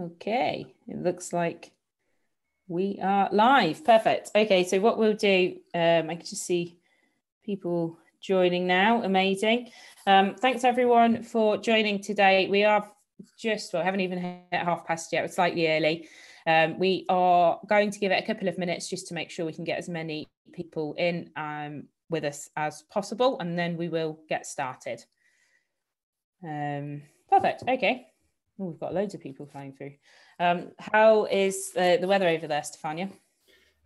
Okay, it looks like we are live. Perfect. Okay, so what we'll do, um, I can just see people joining now. Amazing. Um, thanks everyone for joining today. We are just, well, haven't even hit half past yet, we're slightly early. Um, we are going to give it a couple of minutes just to make sure we can get as many people in um, with us as possible, and then we will get started. Um, perfect. Okay. Oh, we've got loads of people flying through. Um, how is uh, the weather over there, Stefania?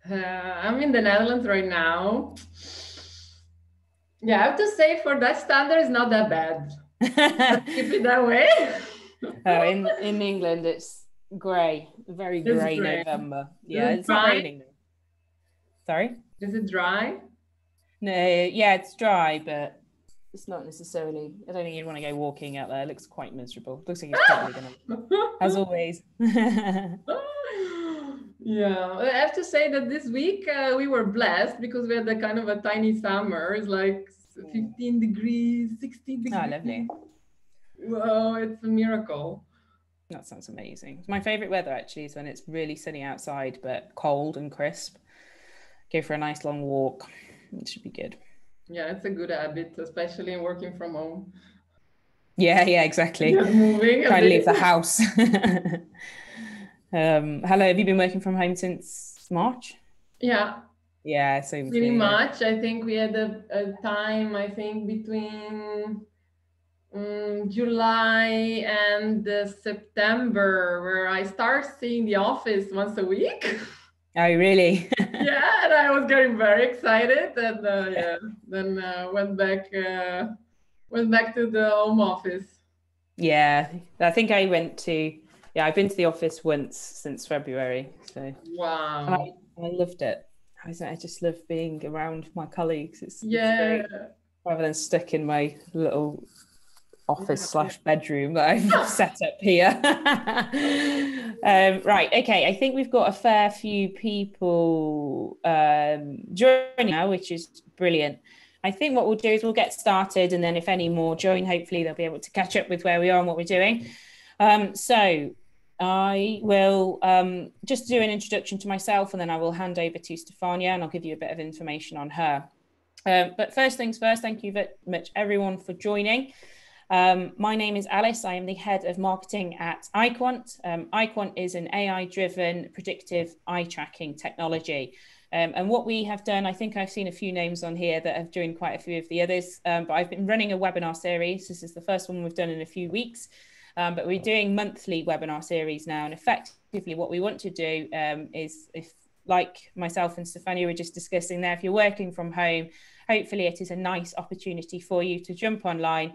Uh, I'm in the Netherlands right now. Yeah, I have to say, for that standard, it's not that bad. keep it that way. oh, in in England, it's grey, very grey November. Yeah, it it's dry? not raining. Sorry. Is it dry? No, yeah, it's dry, but it's not necessarily. I don't think you'd want to go walking out there. It looks quite miserable. Looks like it's probably gonna, as always. yeah, I have to say that this week uh, we were blessed because we had a kind of a tiny summer. It's like 15 degrees, 16 degrees. Oh, lovely. Wow, it's a miracle. That sounds amazing. My favorite weather actually is when it's really sunny outside but cold and crisp. Go for a nice long walk. It should be good. Yeah, it's a good habit, especially in working from home. Yeah, yeah, exactly. Moving. Trying to leave the house. um, hello, have you been working from home since March? Yeah. Yeah, same. Pretty much. I think we had a, a time, I think, between um, July and uh, September where I start seeing the office once a week. Oh, really? yeah, and I was getting very excited, and uh, yeah, then uh, went back uh, went back to the home office. Yeah, I think I went to yeah, I've been to the office once since February. So wow, I, I, loved it. I, I just love being around my colleagues. It's yeah, it's rather than stuck in my little office slash bedroom that I've set up here. um, right, okay. I think we've got a fair few people um, joining now, which is brilliant. I think what we'll do is we'll get started, and then if any more join, hopefully they'll be able to catch up with where we are and what we're doing. Um, so I will um, just do an introduction to myself, and then I will hand over to Stefania, and I'll give you a bit of information on her. Um, but first things first, thank you very much, everyone, for joining. Um, my name is Alice. I am the head of marketing at EyeQuant. Um, EyeQuant is an AI driven predictive eye tracking technology. Um, and what we have done, I think I've seen a few names on here that have joined quite a few of the others, um, but I've been running a webinar series. This is the first one we've done in a few weeks. Um, but we're doing monthly webinar series now. And effectively, what we want to do um, is if like myself and Stefania were just discussing there, if you're working from home, hopefully it is a nice opportunity for you to jump online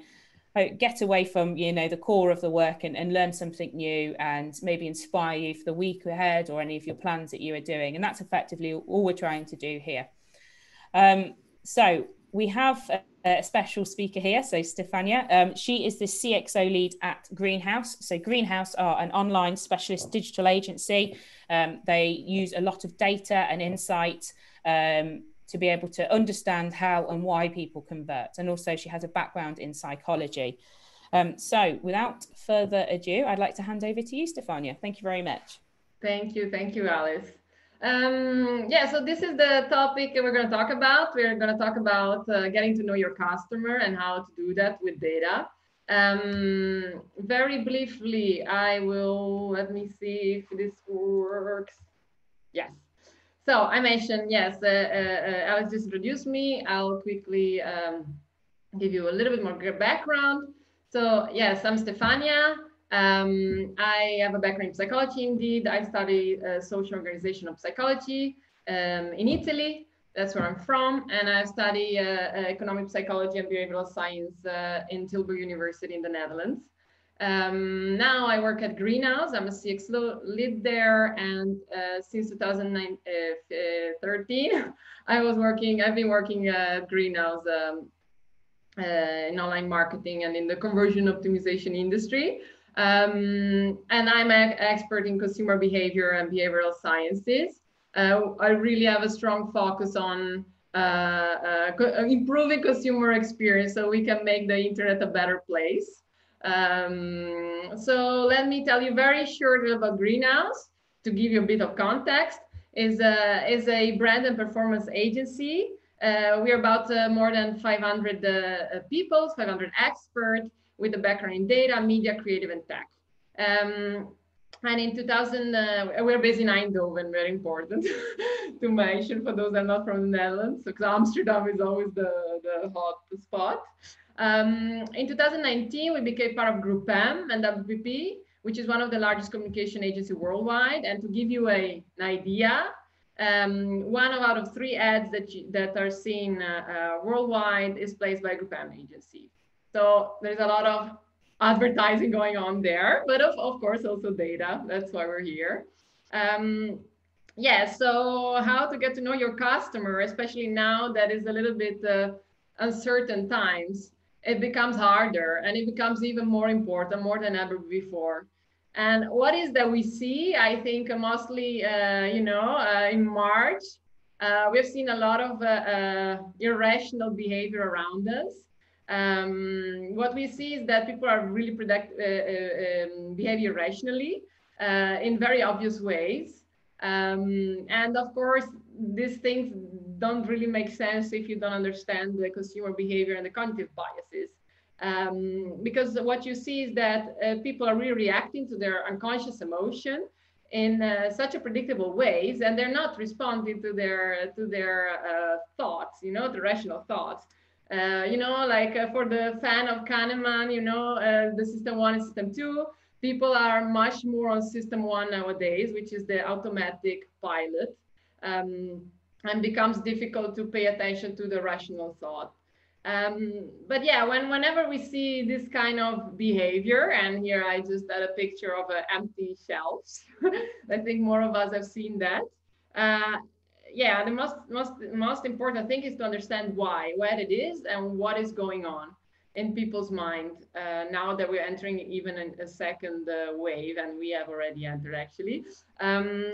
get away from you know the core of the work and, and learn something new and maybe inspire you for the week ahead or any of your plans that you are doing. And that's effectively all we're trying to do here. Um, so we have a, a, special speaker here so stefania. Um, she is the cxo lead at greenhouse. So greenhouse are an online specialist digital agency. Um, they use a lot of data and insight um, to be able to understand how and why people convert. And also, she has a background in psychology. Um, so, without further ado, I'd like to hand over to you, Stefania. Thank you very much. Thank you. Thank you, Alice. Um, yeah, so this is the topic we're going to talk about. We're going to talk about uh, getting to know your customer and how to do that with data. Um, very briefly, I will let me see if this works. Yes. So I mentioned, yes, uh, uh, Alex just introduced me. I'll quickly um, give you a little bit more background. So yes, I'm Stefania. Um, I have a background in psychology indeed. I study uh, social organizational psychology um, in Italy. That's where I'm from. And I study uh, uh, economic psychology and behavioral science uh, in Tilburg University in the Netherlands. Um, now I work at Greenhouse. I'm a CXO lead there, and uh, since 2013, uh, I was working. I've been working at Greenhouse um, uh, in online marketing and in the conversion optimization industry. Um, and I'm an expert in consumer behavior and behavioral sciences. Uh, I really have a strong focus on uh, uh, co improving consumer experience so we can make the internet a better place. Um, so let me tell you very shortly about Greenhouse to give you a bit of context. Is a, is a brand and performance agency. Uh, we're about uh, more than 500 uh, people, 500 experts with a background in data, media, creative, and tech. Um, and in 2000, uh, we're based in Eindhoven, very important to mention for those that are not from the Netherlands, because Amsterdam is always the, the hot spot. Um, in 2019, we became part of Group M and WPP, which is one of the largest communication agency worldwide. And to give you a, an idea, um, one out of three ads that, you, that are seen uh, uh, worldwide is placed by Group M agency. So there's a lot of advertising going on there, but of, of course also data. That's why we're here. Um, yeah, so how to get to know your customer, especially now that is a little bit uh, uncertain times, it becomes harder and it becomes even more important, more than ever before. And what is that we see? I think mostly, uh, you know, uh, in March, uh, we've seen a lot of uh, uh, irrational behavior around us um, what we see is that people are really predict, uh, um, behave irrationally in very obvious ways. Um, and of course, these things don't really make sense if you don't understand the consumer behavior and the cognitive biases. Um, because what you see is that uh, people are really reacting to their unconscious emotion in uh, such a predictable ways, and they're not responding to their to their uh, thoughts, you know, the rational thoughts. Uh, you know, like uh, for the fan of Kahneman, you know, the system one and system two, people are much more on system one nowadays, which is the automatic pilot, um, and becomes difficult to pay attention to the rational thought. Um, but yeah, when whenever we see this kind of behavior, and here I just had a picture of uh, empty shelves. I think more of us have seen that. Uh, yeah, the most most most important thing is to understand why, what it is, and what is going on in people's mind uh, now that we're entering even a second uh, wave, and we have already entered actually. Um,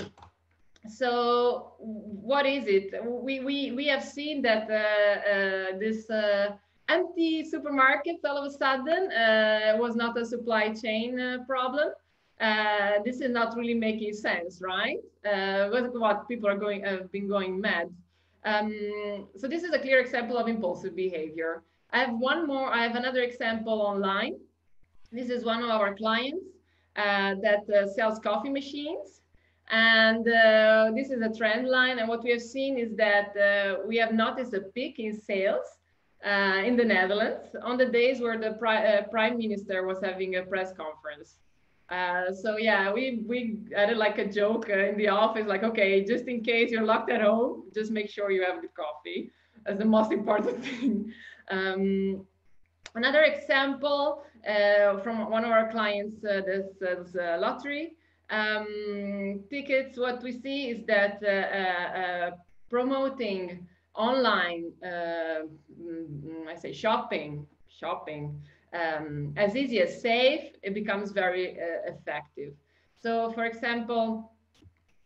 so what is it? We we we have seen that uh, uh this uh, empty supermarket all of a sudden uh, was not a supply chain problem uh, this is not really making sense, right? Uh, what, what people are going have been going mad. Um, so this is a clear example of impulsive behavior. I have one more. I have another example online. This is one of our clients uh, that uh, sells coffee machines, and uh, this is a trend line. And what we have seen is that uh, we have noticed a peak in sales in the Netherlands on the days where the pri prime minister was having a press conference. Uh, so yeah, we we added like a joke uh, in the office, like okay, just in case you're locked at home, just make sure you have a good coffee. As the most important thing. Um, another example uh, from one of our clients, uh, this, this uh, lottery um, tickets. What we see is that uh, promoting online, mm, I say shopping, shopping um, as easy as safe, it becomes very uh, effective. So, for example,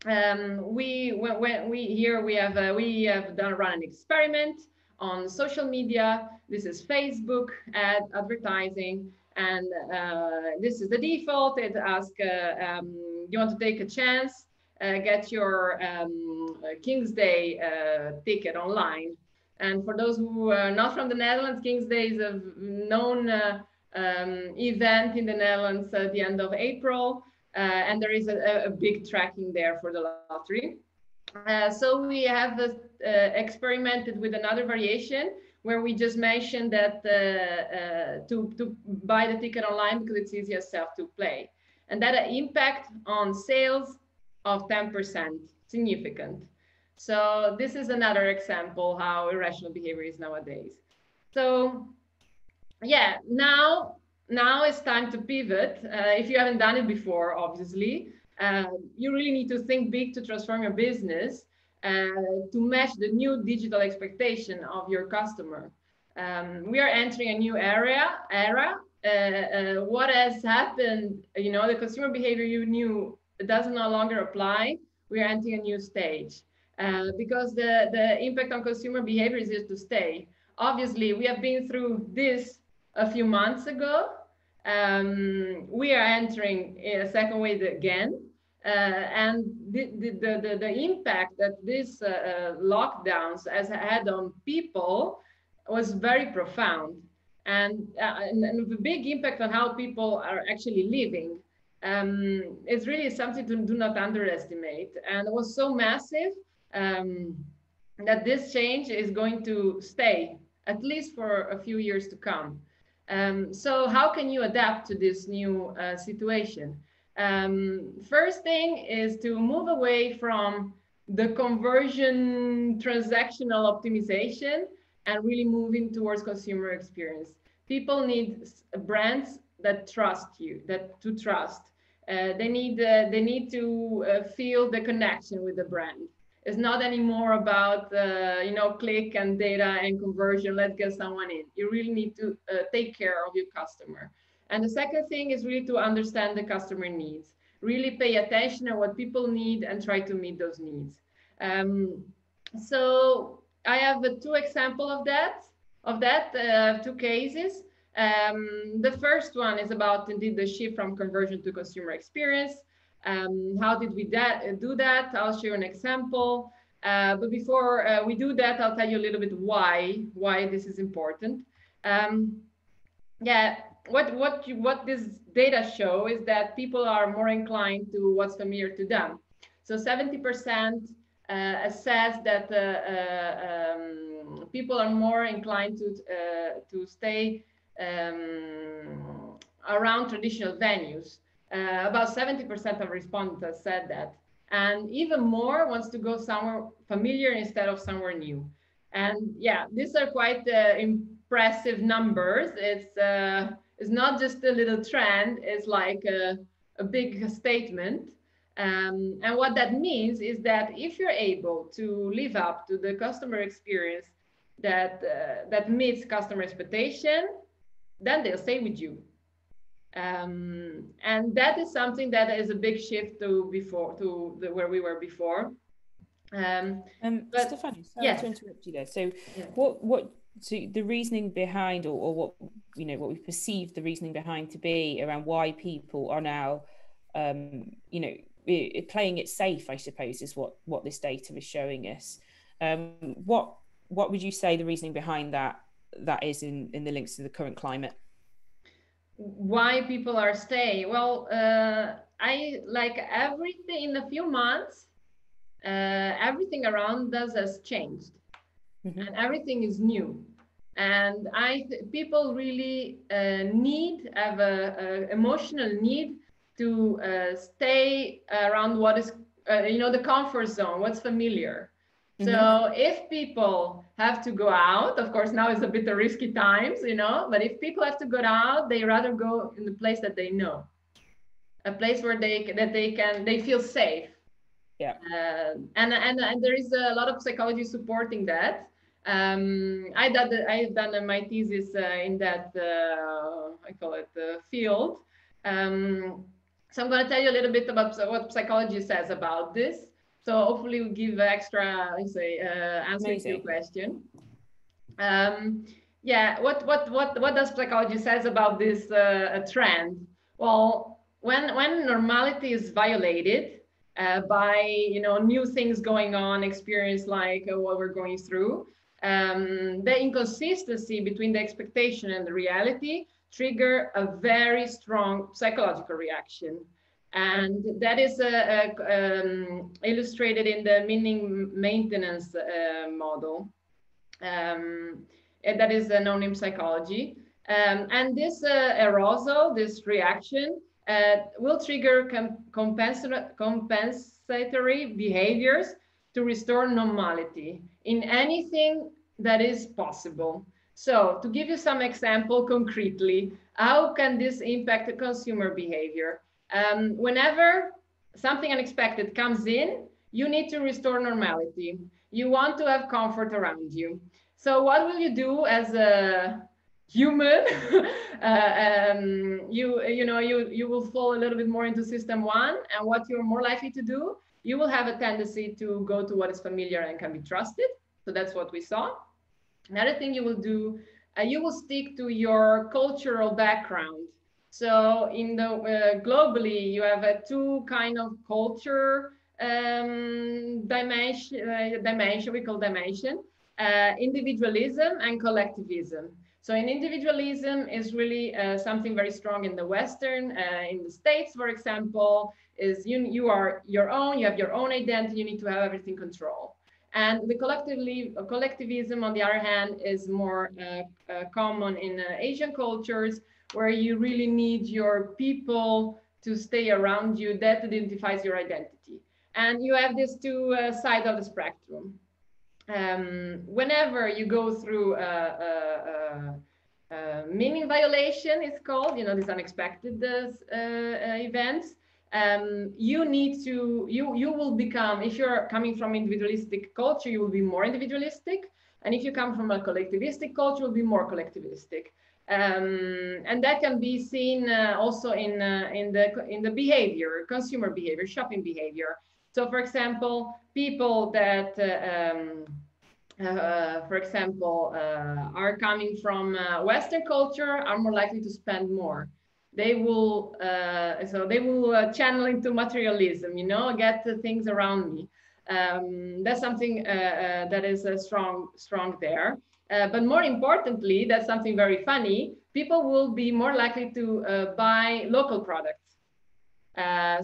um, we when, when, we here we have uh, we have done run an experiment on social media. This is Facebook ad advertising, and uh, this is the default. It asks, uh, um, you want to take a chance? Uh, get your um, King's Day ticket online and for those who are not from the Netherlands, King's Day is a known um, event in the Netherlands at the end of April. Uh, and there is a, a, big tracking there for the lottery. Uh, so we have uh, experimented with another variation where we just mentioned that uh, uh, to, to buy the ticket online because it's easier self to play. And that impact on sales of 10%, significant. So this is another example how irrational behavior is nowadays. So yeah, now now it's time to pivot. Uh, if you haven't done it before, obviously, uh, you really need to think big to transform your business to match the new digital expectation of your customer. Um, we are entering a new area. Era. Uh, uh, what has happened? You know, the consumer behavior you knew does no longer apply. We are entering a new stage. Uh, because the, the impact on consumer behavior is here to stay. Obviously, we have been through this a few months ago, Um, we are entering a second wave again. Uh, and the, the, the, the, impact that these uh, uh, lockdowns has had on people was very profound. And, uh, and, and the big impact on how people are actually living um, it's really something to do not underestimate. And it was so massive um, that this change is going to stay at least for a few years to come. Um, so how can you adapt to this new uh, situation um, first thing is to move away from the conversion transactional optimization and really moving towards consumer experience. People need brands that trust you, that to trust. Uh, they need uh, they need to uh, feel the connection with the brand. It's not anymore about uh, you know click and data and conversion. Let's get someone in. You really need to uh, take care of your customer. And the second thing is really to understand the customer needs. Really pay attention to what people need and try to meet those needs. Um, so I have two example of that, of that, uh, two cases. Um, the first one is about indeed the shift from conversion to consumer experience. Um, how did we that, do that? I'll you an example. Uh, but before uh, we do that, I'll tell you a little bit why, why this is important. Um, yeah, what what you, what this data show is that people are more inclined to what's familiar to them. So 70% uh, assess that uh, uh, um, people are more inclined to uh, to stay um, around traditional venues. Uh, about 70% of respondents said that, and even more wants to go somewhere familiar instead of somewhere new. And yeah, these are quite impressive numbers. It's it's not just a little trend, it's like a, a big statement. Um, and what that means is that if you're able to live up to the customer experience that, uh, that meets customer expectation, then they'll stay with you. Um, and that is something that is a big shift to before to the, where we were before. Um, um but, Stefania, sorry yes. to interrupt you there. So, yeah. what what so the reasoning behind or, or what you know what we perceive the reasoning behind to be around why people are now um you know playing it safe i suppose is what what this data is showing us. Um what what would you say the reasoning behind that that is in in the links to the current climate? Why people are stay well uh i like everything in a few months uh everything around us has changed mm-hmm. and everything is new. And i th- people really uh, need have a, a, emotional need to uh, stay around what is uh, you know the comfort zone what's familiar. Mm-hmm. so if people have to go out of course now is a bit of risky times you know but if people have to go out they rather go in the place that they know. A place where they that they can they feel safe. Yeah. Uh, and, and and there is a lot of psychology supporting that um, I did I've done my thesis uh, in that uh, I call it the field. Um, so I'm going to tell you a little bit about what psychology says about this. So hopefully we give extra, I say, uh, answer to your question. Um, yeah, what what what what does psychology says about this uh, trend? Well, when when normality is violated uh, by you know new things going on, experience like uh, what we're going through, um, the inconsistency between the expectation and the reality trigger a very strong psychological reaction. And that is uh, uh, um, illustrated in the meaning maintenance uh, model. Um, that is known in psychology. Um, and this uh, arousal, this reaction, uh, will trigger com compensatory behaviors to restore normality in anything that is possible. So to give you some example concretely, how can this impact the consumer behavior? Um, whenever something unexpected comes in, you need to restore normality. You want to have comfort around you. So what will you do as a human? uh, um, you, you know, you, you will fall a little bit more into system one and what you're more likely to do you will have a tendency to go to what is familiar and can be trusted. So that's what we saw. Another thing you will do, uh, you will stick to your cultural background. So in the uh, globally, you have a two kind of culture um, dimension, uh, dimension, we call dimension, uh, individualism and collectivism. So in individualism is really uh, something very strong in the Western, uh, in the States, for example, is you, you are your own, you have your own identity, you need to have everything controlled. And the collectively, collectivism, on the other hand, is more uh, uh, common in uh, Asian cultures, where you really need your people to stay around you. That identifies your identity. And you have these two uh, sides of the spectrum. Um, whenever you go through meaning violation, it's called, you know, these unexpected uh, uh, events, um, you need to you you will become if you're coming from individualistic culture you will be more individualistic. And if you come from a collectivistic culture will be more collectivistic. Um, and that can be seen uh, also in uh, in the in the behavior consumer behavior shopping behavior. So for example people that uh, um, uh, for example uh, are coming from uh, western culture are more likely to spend more they will uh, so they will uh, channel into materialism you know get the things around me. Um, that's something uh, uh that is uh, strong strong there. Uh, but more importantly that's something very funny people will be more likely to buy local products.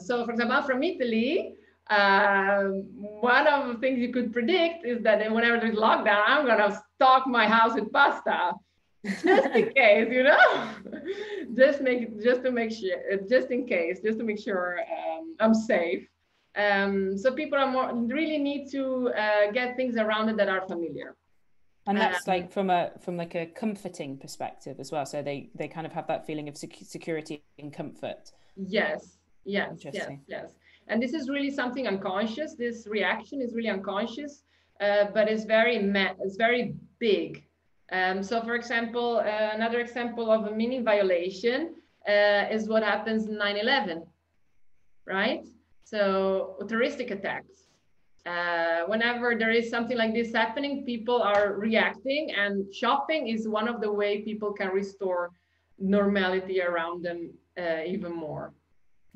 So for example from italy um, one of the things you could predict is that whenever there's lockdown i'm going to stock my house with pasta just in case, you know, just make just to make sure, just in case, just to make sure um, I'm safe. Um, so people are more really need to uh, get things around it that are familiar. And that's um, like from a from like a comforting perspective as well. So they they kind of have that feeling of sec- security and comfort. Yes, yes, yes, yes. And this is really something unconscious. This reaction is really unconscious, uh, but it's very it's very big um, so for example, uh, another example of a meaning violation uh, is what happens in 9-11, right? So terroristic attacks. Uh, whenever there is something like this happening, people are reacting and shopping is one of the way people can restore normality around them uh, even more.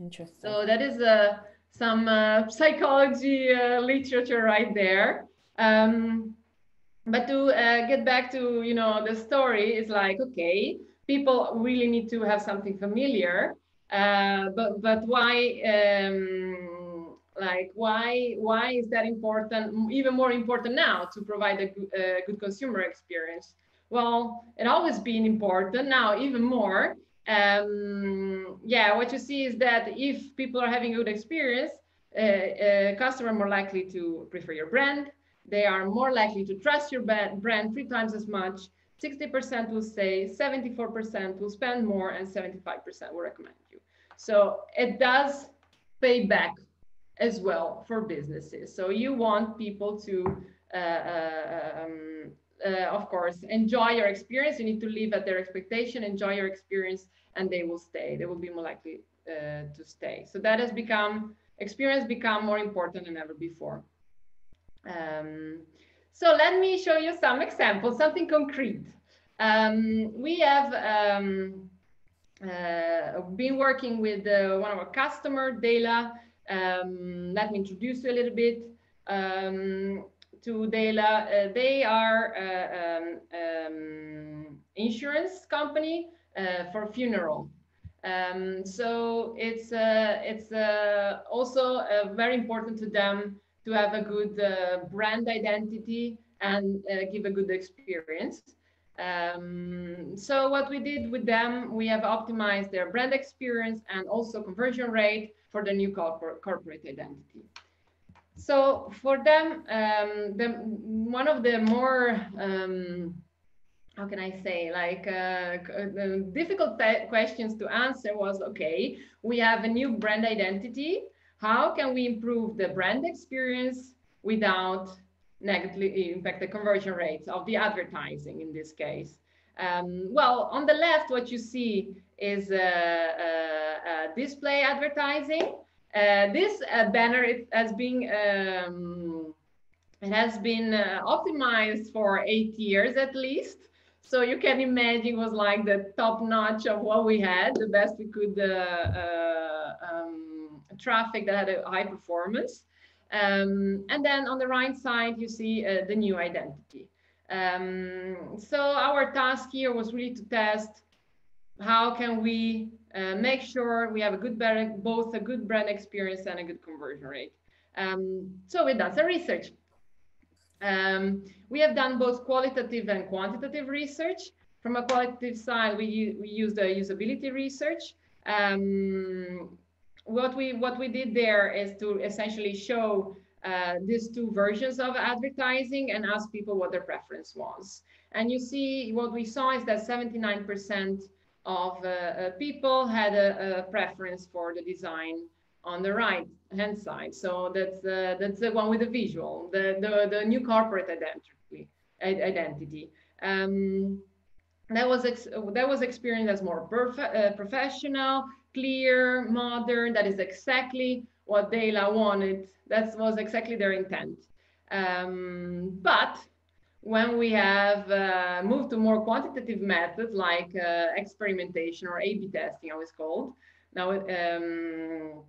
Interesting. So that is uh, some uh, psychology literature right there. Um, but to uh, get back to you know the story is like okay people really need to have something familiar uh, but but why um, like why why is that important even more important now to provide a, a good consumer experience? Well it always been important now even more. Um, yeah what you see is that if people are having a good experience uh, uh, customer more likely to prefer your brand they are more likely to trust your brand three times as much. 60% will say, 74% will spend more, and 75% will recommend you. So it does pay back as well for businesses. So you want people to, uh, uh, um, uh, of course, enjoy your experience. You need to live at their expectation, enjoy your experience, and they will stay. They will be more likely uh, to stay. So that has become, experience become more important than ever before. Um, so let me show you some examples, something concrete. Um, we have um, uh, been working with uh, one of our customer, Dela. Um, let me introduce you a little bit um, to Dela. Uh, they are uh, um, insurance company uh, for funeral. Um, so it's uh, it's uh, also uh, very important to them to have a good uh, brand identity and uh, give a good experience. Um, so what we did with them, we have optimized their brand experience and also conversion rate for the new corporate, corporate identity. So for them, um, the, one of the more, um, how can I say, like uh, uh difficult questions to answer was, okay, we have a new brand identity how can we improve the brand experience without negatively impact the conversion rates of the advertising in this case? Um, well, on the left, what you see is uh, uh, display advertising. Uh, this uh, banner it has been um, it has been uh, optimized for eight years at least. So you can imagine it was like the top notch of what we had, the best we could uh, uh, traffic that had a high performance. Um, and then on the right side, you see uh, the new identity. Um, so our task here was really to test how can we uh, make sure we have a good brand, both a good brand experience and a good conversion rate. Um, so we've done some research. Um, we have done both qualitative and quantitative research. From a qualitative side, we, we use the usability research. Um, what we what we did there is to essentially show uh, these two versions of advertising and ask people what their preference was. And you see what we saw is that 79% of uh, uh, people had a, a, preference for the design on the right hand side. So that's uh, that's the one with the visual, the the, the new corporate identity. Identity. Um, that was that was experienced as more uh, professional, clear, modern. That is exactly what Dela wanted. That was exactly their intent. Um, but when we have uh, moved to more quantitative methods like uh, experimentation or A/B testing, how it's called, now um,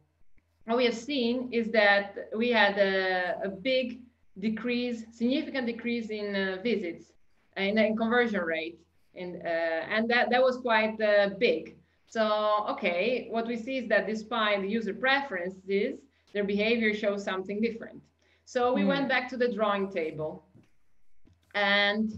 what we have seen is that we had a, a big decrease, significant decrease in uh, visits and in conversion rate, and uh, and that that was quite uh, big. So okay, what we see is that despite the user preferences, their behavior shows something different. So we mm. went back to the drawing table and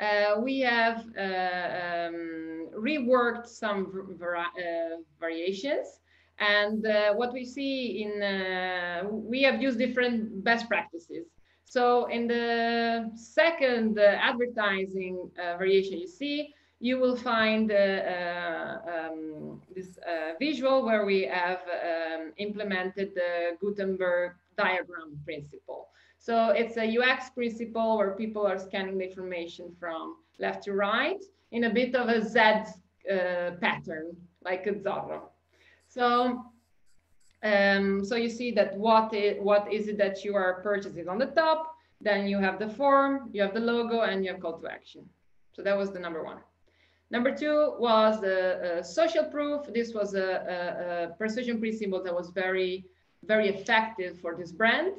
uh, we have uh, um, reworked some uh, variations. And uh, what we see in, uh, we have used different best practices. So in the second advertising variation you see, you will find uh, um, this uh, visual where we have um, implemented the Gutenberg diagram principle. So it's a UX principle where people are scanning the information from left to right in a bit of a Z uh, pattern, like a Zorro. So, um, so you see that what is, what is it that you are purchasing on the top, then you have the form, you have the logo, and you have call to action. So that was the number one. Number two was the uh, social proof. This was a, a, a persuasion principle that was very, very effective for this brand.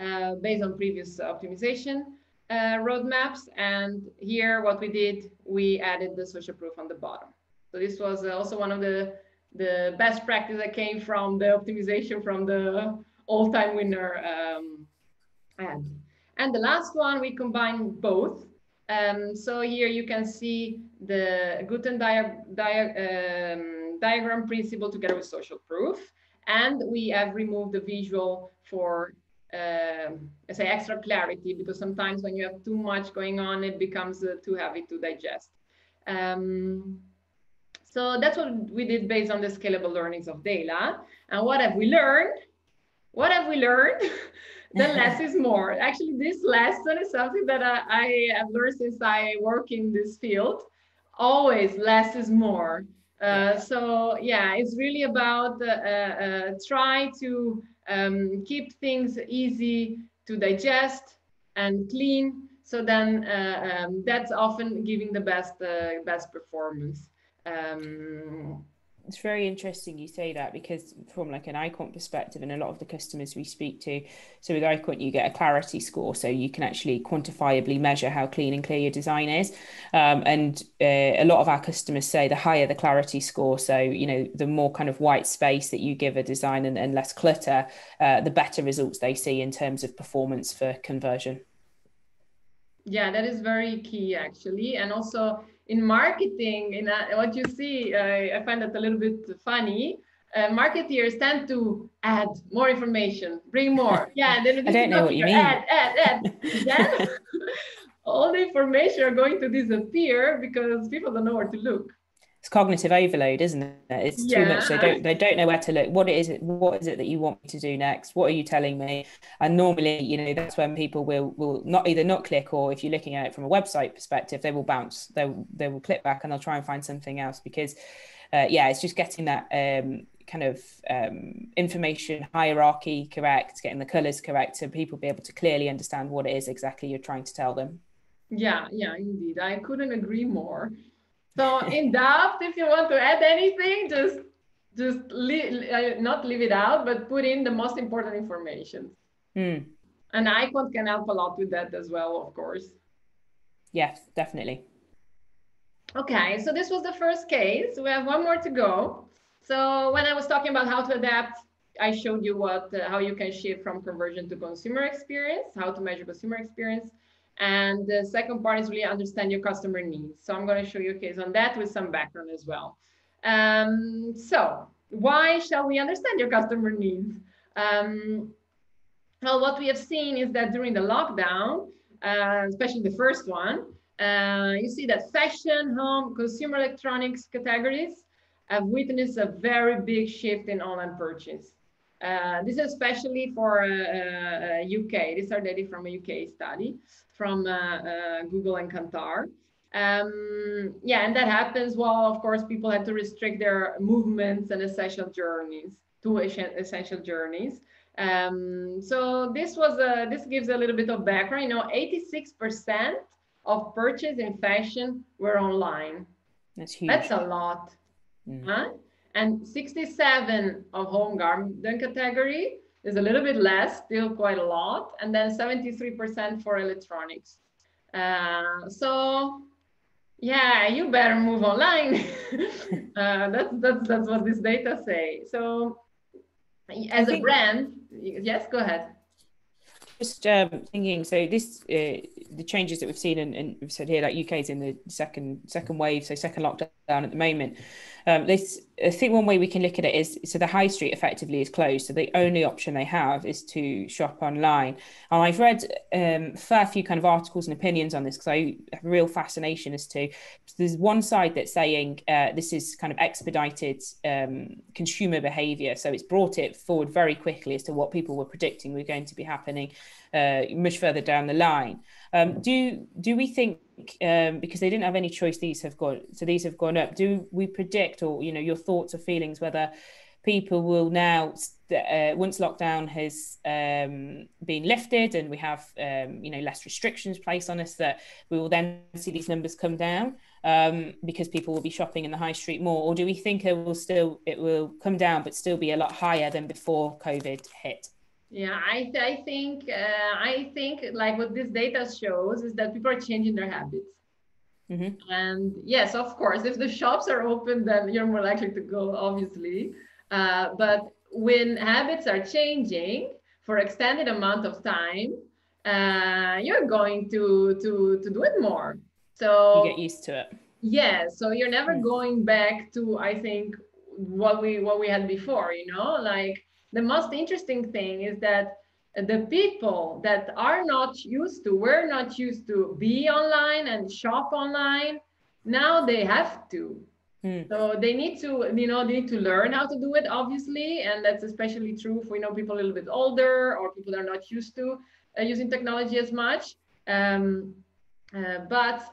Uh, based on previous optimization uh, roadmaps. And here, what we did, we added the social proof on the bottom. So this was also one of the, the best practice that came from the optimization from the all-time winner um, ad. And the last one, we combined both. Um, so here you can see the Guten dia dia um, diagram principle together with social proof. And we have removed the visual for uh, say extra clarity because sometimes when you have too much going on, it becomes uh, too heavy to digest. Um, so that's what we did based on the scalable learnings of Dela. And what have we learned? What have we learned? the less is more. Actually, this lesson is something that I, I, have learned since I work in this field. Always less is more. Uh, so yeah, it's really about uh, uh, try to um, keep things easy to digest and clean. So then uh, um, that's often giving the best uh, best performance. Um, it's very interesting you say that because from like an EyeQuant perspective and a lot of the customers we speak to so with EyeQuant you get a clarity score so you can actually quantifiably measure how clean and clear your design is. Um, and uh, a lot of our customers say the higher the clarity score so you know the more kind of white space that you give a design and, and less clutter uh, the better results they see in terms of performance for conversion yeah that is very key actually and also in marketing, in a, what you see, uh, I find that a little bit funny. Uh, marketeers tend to add more information, bring more. Yeah, then I don't know what you mean. Add, add, add. then all the information are going to disappear because people don't know where to look it's cognitive overload isn't it it's yeah. too much they don't they don't know where to look what is it what is it that you want me to do next what are you telling me and normally you know that's when people will will not either not click or if you're looking at it from a website perspective they will bounce they they will click back and they'll try and find something else because uh, yeah it's just getting that um, kind of um, information hierarchy correct getting the colors correct so people be able to clearly understand what it is exactly you're trying to tell them Yeah, yeah, indeed. I couldn't agree more. So in doubt, if you want to add anything, just just leave, uh, not leave it out, but put in the most important information. Mm. And EyeQuant can help a lot with that as well, of course. Yes, definitely. Okay, so this was the first case. We have one more to go. So when I was talking about how to adapt, I showed you what uh, how you can shift from conversion to consumer experience, how to measure consumer experience. And the second part is really understand your customer needs. So I'm going to show you a case on that with some background as well. Um, so why shall we understand your customer needs? Um, well, what we have seen is that during the lockdown, uh, especially the first one, uh, you see that fashion, home, consumer electronics categories have witnessed a very big shift in online purchase. Uh, this is especially for uh, UK. Uh, These are data from a UK study from uh, Google and Kantar. Um, yeah, and that happens while, of course, people had to restrict their movements and essential journeys to essential journeys. Um, so this was a, this gives a little bit of background. You know, 86% of purchase in fashion were online. That's huge. That's a lot. Mm. Huh? And 67 of home garment category is a little bit less, still quite a lot. And then 73% for electronics. Uh, so yeah, you better move online. uh, that's, that's, that's what this data say. So as a brand, yes, go ahead. Just um, thinking, so this uh, the changes that we've seen, and, and we've said here, like UK is in the second second wave, so second lockdown at the moment. Um, this, I think one way we can look at it is so the high street effectively is closed. So the only option they have is to shop online. And I've read um, fair few kind of articles and opinions on this because I have a real fascination as to so there's one side that's saying uh, this is kind of expedited um, consumer behavior. So it's brought it forward very quickly as to what people were predicting were going to be happening uh, much further down the line. Um, do do we think um, because they didn't have any choice, these have gone so these have gone up? Do we predict, or you know, your thoughts or feelings whether people will now uh, once lockdown has um, been lifted and we have um, you know less restrictions placed on us that we will then see these numbers come down um, because people will be shopping in the high street more or do we think it will still it will come down but still be a lot higher than before covid hit yeah, I, I think uh, I think like what this data shows is that people are changing their habits. Mm-hmm. And yes, of course, if the shops are open, then you're more likely to go, obviously. Uh, but when habits are changing for extended amount of time, uh, you're going to to to do it more. So you get used to it. Yeah. So you're never mm-hmm. going back to I think what we what we had before. You know, like the most interesting thing is that the people that are not used to, were not used to be online and shop online, now they have to. Hmm. So they need to, you know, they need to learn how to do it, obviously, and that's especially true for you know people a little bit older or people that are not used to uh, using technology as much. Um, uh, but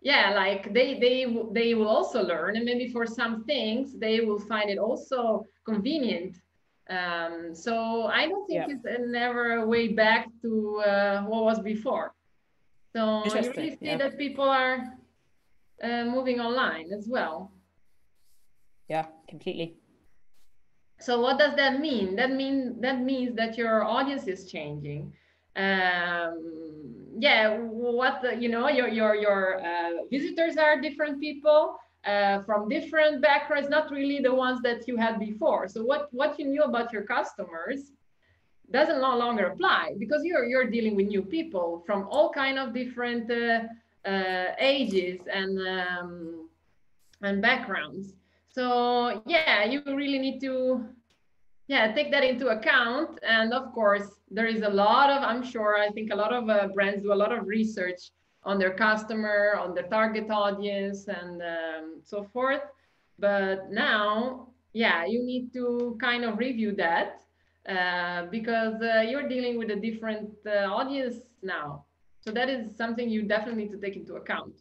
yeah, like they they they will also learn, and maybe for some things they will find it also convenient um, so I don't think yeah. it's never a way back to uh, what was before. So you really see yeah. that people are uh, moving online as well. Yeah, completely. So what does that mean? That mean that means that your audience is changing. Um, yeah, what you know, your your your uh, visitors are different people uh, from different backgrounds, not really the ones that you had before. So what, what you knew about your customers doesn't no longer apply because you're, you're dealing with new people from all kind of different uh, uh, ages and, um, and backgrounds. So yeah, you really need to yeah take that into account. And of course, there is a lot of, I'm sure, I think a lot of uh, brands do a lot of research on their customer, on their target audience, and um, so forth. But now, yeah, you need to kind of review that uh, because uh, you're dealing with a different uh, audience now. So that is something you definitely need to take into account.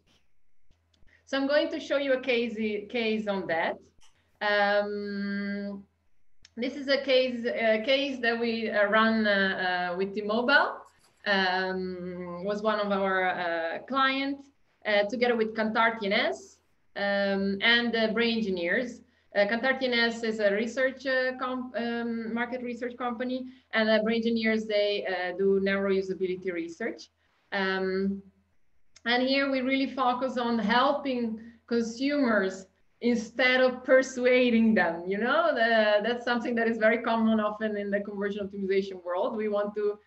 So I'm going to show you a case, case on that. Um, this is a case, a case that we uh, run uh, uh, with T-Mobile. Um, was one of our uh, clients, uh, together with Kantar TNS um, and uh, Brain Engineers. Uh, TNS is a research uh, um, market research company, and uh, Brain Engineers they uh, do neuro usability research. Um, and here we really focus on helping consumers instead of persuading them. You know, the, that's something that is very common often in the conversion optimization world. We want to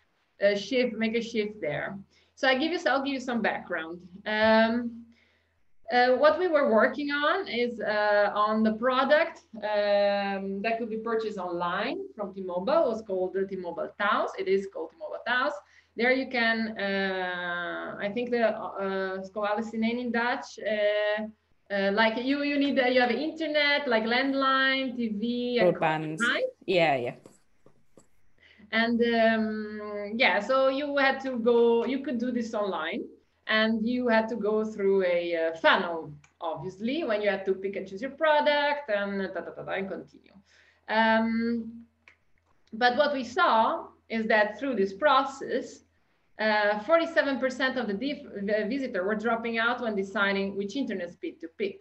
uh, shift, make a shift there. So I give you, I'll give you some background. Um, uh, what we were working on is uh, on the product um, that could be purchased online from T-Mobile. It was called the T-Mobile Thuis. It is called T-Mobile Thuis. There you can, uh, I think the uh, Alice in Dutch. Uh, uh, like you, you need you have internet, like landline, TV, broadband, right? Yeah, yeah. And um, yeah, so you had to go. You could do this online, and you had to go through a uh, funnel, obviously, when you had to pick and choose your product and da, da, da, da, and continue. Um, but what we saw is that through this process, 47% uh, of the visitor were dropping out when deciding which internet speed to pick.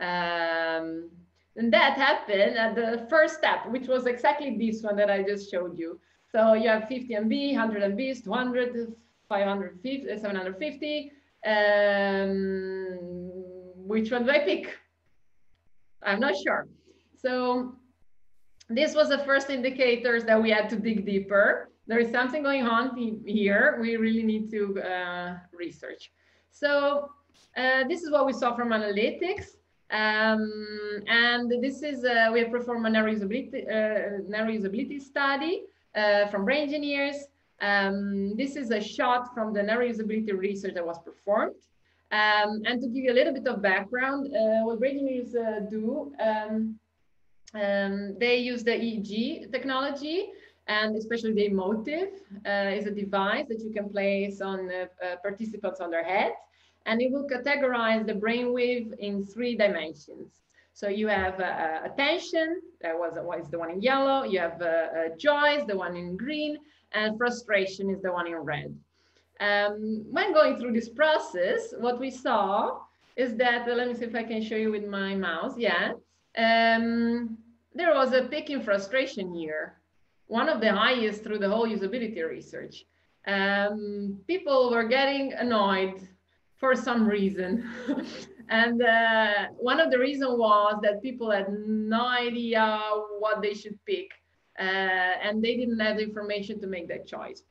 Um, and that happened at the first step, which was exactly this one that I just showed you. So you have 50 MB, 100 MB, 200, 550, 750. Um, which one do I pick? I'm not sure. So this was the first indicators that we had to dig deeper there is something going on here. We really need to uh, research. So uh, this is what we saw from analytics. Um, and this is, uh, we have performed a neuro usability, uh, neuro usability study uh, from Braingineers. Um, this is a shot from the neuro usability research that was performed. Um, and to give you a little bit of background, uh, what Braingineers do, um, um, they use the EEG technology and especially the Emotiv uh, is a device that you can place on uh, participants on their head and it will categorize the brainwave in three dimensions. So you have uh, uh, attention that was is the one in yellow. You have uh, is the one in green and frustration is the one in red. Um, when going through this process what we saw is that let me see if i can show you with my mouse. Yeah. Um, there was a peak in frustration here one of the highest through the whole usability research. Um, people were getting annoyed for some reason. and uh, one of the reasons was that people had no idea what they should pick uh, and they didn't have the information to make that choice.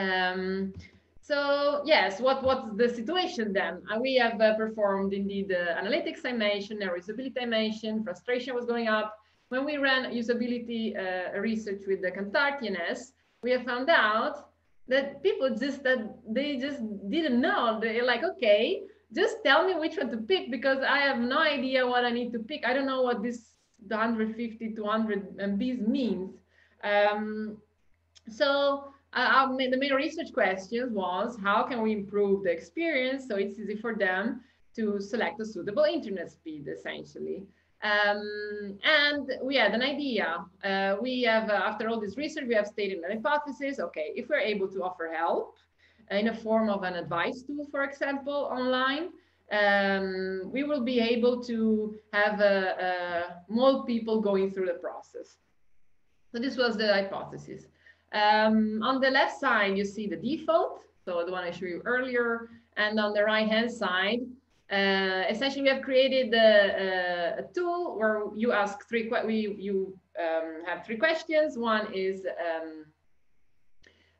Um, so yes, what, what's the situation then? Uh, we have uh, performed indeed the analytics mentioned, the usability I mentioned, frustration was going up, when we ran usability uh, research with the Kantar TNS, we have found out that people just that they just didn't know. They're like, okay, just tell me which one to pick because I have no idea what I need to pick. I don't know what this 150 to 100 MBs means. Um, so uh, the main research question was how can we improve the experience so it's easy for them to select a suitable internet speed essentially. Um, and we had an idea. Uh, we have, uh, after all this research, we have stated an hypothesis. Okay, if we're able to offer help in a form of an advice tool, for example, online, um, we will be able to have uh, uh more people going through the process. So this was the hypothesis. Um, on the left side, you see the default, so the one I showed you earlier. And on the right hand side, uh, essentially, we have created a, a, tool where you ask three, we, you um, have three questions. One is, um,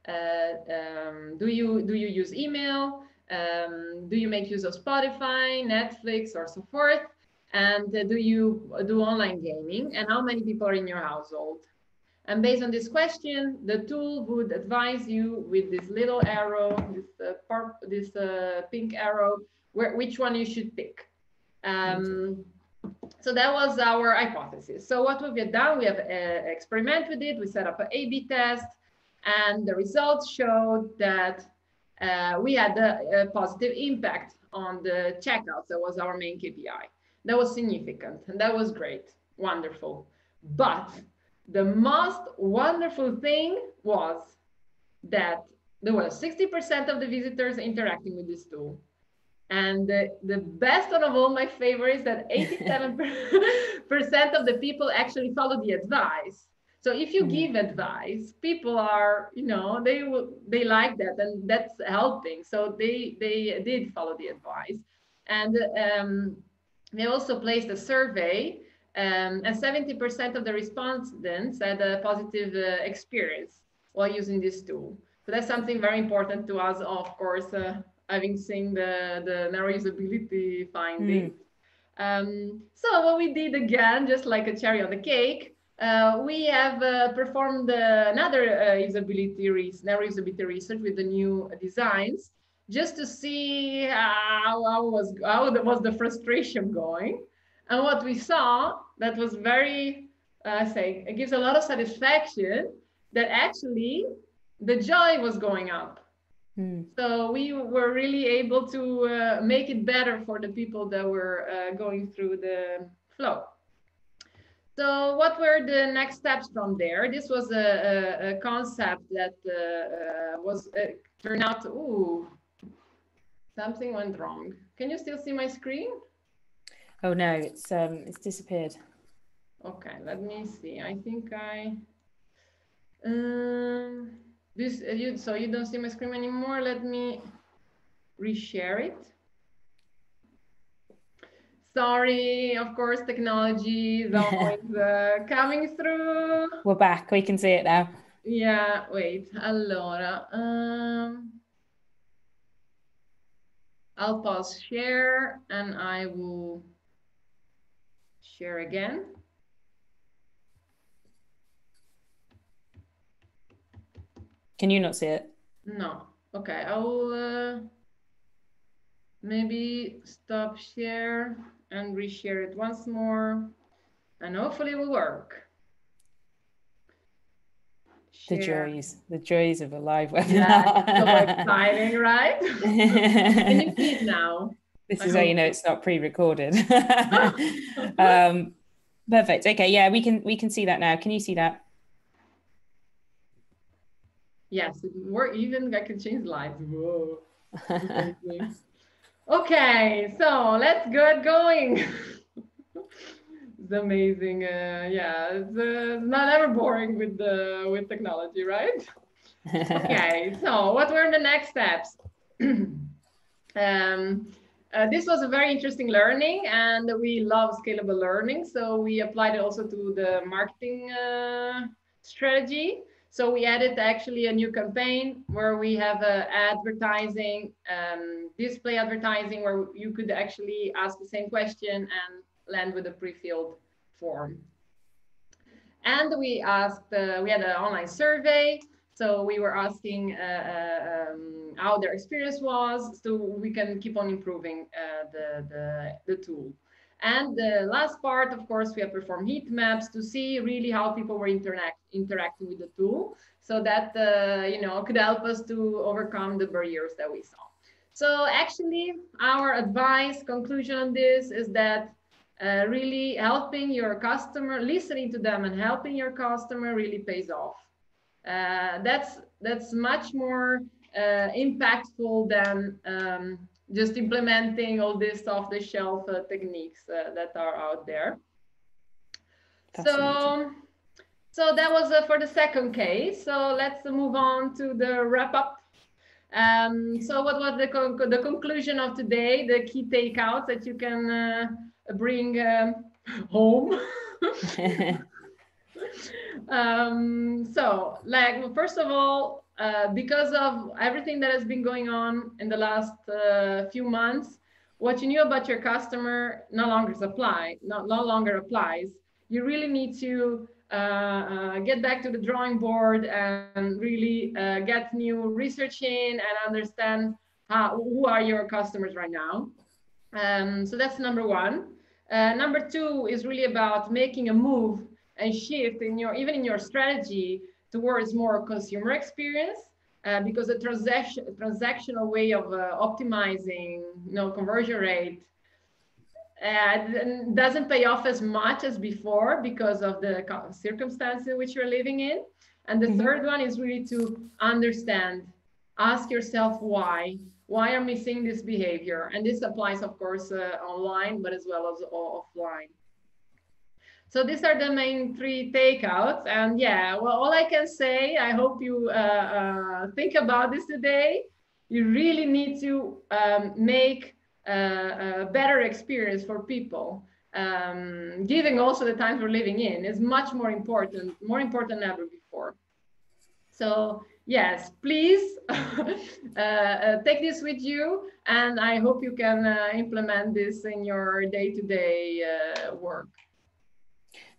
uh, um, do, you, do you use email? Um, do you make use of Spotify, Netflix, or so forth? And uh, do you do online gaming? And how many people are in your household? And based on this question, the tool would advise you with this little arrow, this, uh, this uh, pink arrow, where, which one you should pick. Um, so that was our hypothesis. So what we've done, we have uh, experimented with it. We set up an A-B test and the results showed that uh, we had a, a, positive impact on the checkouts. That was our main KPI. That was significant and that was great, wonderful. But the most wonderful thing was that there was 60% of the visitors interacting with this tool. And the, the best one of all my favorites that 87% of the people actually follow the advice. So if you mm-hmm. give advice, people are, you know, they will they like that and that's helping. So they they did follow the advice. And um, we also placed a survey um, and 70% of the respondents had a positive uh, experience while using this tool. So that's something very important to us, of course, uh, having seen the, the neuro usability findings. Mm. Um, so what we did again, just like a cherry on the cake, uh, we have uh, performed uh, another uh, usability research, neuro usability research with the new designs, just to see how, how was how was the frustration going. And what we saw that was very, uh, say, it gives a lot of satisfaction that actually the joy was going up. Mm. So we were really able to uh, make it better for the people that were uh, going through the flow. So what were the next steps from there? This was a, a, a concept that uh, uh was uh, turned out, ooh, something went wrong. Can you still see my screen? Oh no, it's um, it's disappeared. Okay, let me see. I think I. Um, this uh, you so you don't see my screen anymore. Let me reshare it. Sorry, of course, technology is always uh, coming through. We're back. We can see it now. Yeah. Wait. Allora. Um, I'll pause share and I will share again. Can you not see it? No. Okay, I will uh, maybe stop share and reshare it once more and hopefully it will work. Share. The joys, the joys of a live webinar. Yeah, so exciting, right? Can you see it now? This is how you know it's not pre-recorded. um, perfect. Okay, yeah, we can we can see that now. Can you see that? Yes, or even I can change slides. Whoa. okay, so let's get going. it's amazing. Uh, yeah, it's, uh, not ever boring with the with technology, right? okay, so what were the next steps? um, uh, this was a very interesting learning and we love scalable learning. So we applied it also to the marketing uh, strategy. So we added actually a new campaign where we have uh, advertising, um, display advertising, where you could actually ask the same question and land with a pre-filled form. And we asked, uh, we had an online survey so we were asking uh, um, how their experience was, so we can keep on improving uh, the, the, the tool. And the last part, of course, we have performed heat maps to see really how people were interact, interacting with the tool. So that, uh, you know, could help us to overcome the barriers that we saw. So actually, our advice, conclusion on this is that uh, really helping your customer, listening to them and helping your customer really pays off. Uh, that's that's much more uh, impactful than um, just implementing all these off-the-shelf uh, techniques uh, that are out there. So, so that was uh, for the second case. So let's move on to the wrap-up. Um, so what was the, con the conclusion of today, the key takeouts that you can uh, bring um, home? um, so, like, well, first of all, uh, because of everything that has been going on in the last uh, few months, what you knew about your customer no longer apply, no, no longer applies. You really need to uh, uh, get back to the drawing board and really uh, get new research in and understand how, who are your customers right now. Um, so that's number one. Number two is really about making a move and shift in your even in your strategy towards more consumer experience uh, because the transaction transactional way of uh, optimizing you know conversion rate uh, doesn't pay off as much as before because of the circumstances in which you're living in and the mm-hmm. third one is really to understand ask yourself why. Why are we seeing this behavior? And this applies, of course, uh, online, but as well as offline. So these are the main three takeouts. And yeah, well, all I can say, I hope you uh, uh, think about this today. You really need to um, make a, a, better experience for people. Um, given also the times we're living in is much more important, more important than ever before. So yes, please uh, uh, take this with you, and I hope you can uh, implement this in your day-to-day -day, uh, work.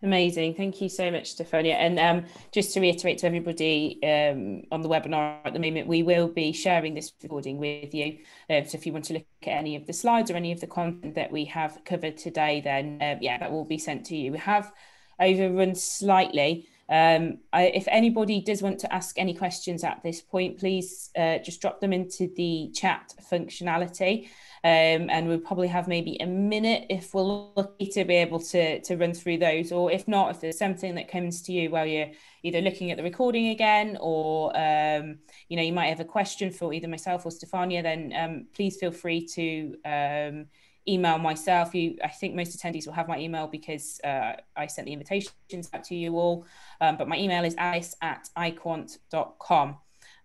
Amazing. Thank you so much, Stefania. And um, just to reiterate to everybody um, on the webinar at the moment, we will be sharing this recording with you. Uh, so if you want to look at any of the slides or any of the content that we have covered today, then uh, yeah, that will be sent to you. We have overrun slightly. Um, I, if anybody does want to ask any questions at this point, please uh, just drop them into the chat functionality. Um, and we'll probably have maybe a minute if we're lucky to be able to, to run through those. Or if not, if there's something that comes to you while you're either looking at the recording again or, um, you know, you might have a question for either myself or Stefania, then um, please feel free to um, email myself. You, I think most attendees will have my email because uh, I sent the invitations out to you all. Um, but my email is alice at eyequant.com.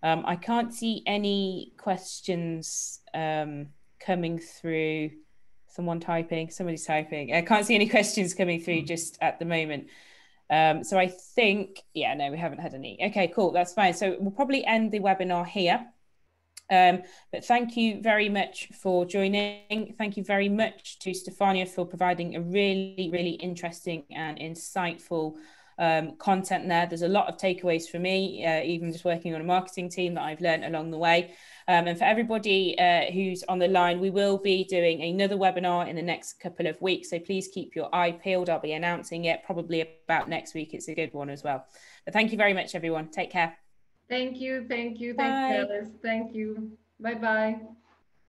Um, I can't see any questions um, coming through. Someone typing, somebody's typing. I can't see any questions coming through hmm. just at the moment. Um, so I think, yeah, no, we haven't had any. Okay, cool, that's fine. So we'll probably end the webinar here. Um, but thank you very much for joining. Thank you very much to Stefania for providing a really, really interesting and insightful um, content there. There's a lot of takeaways for me, uh, even just working on a marketing team that I've learned along the way. Um, and for everybody uh, who's on the line, we will be doing another webinar in the next couple of weeks. So please keep your eye peeled. I'll be announcing it probably about next week. It's a good one as well. But thank you very much, everyone. Take care. Thank you. Thank you. Thank you, Alice. Thank you. Bye bye.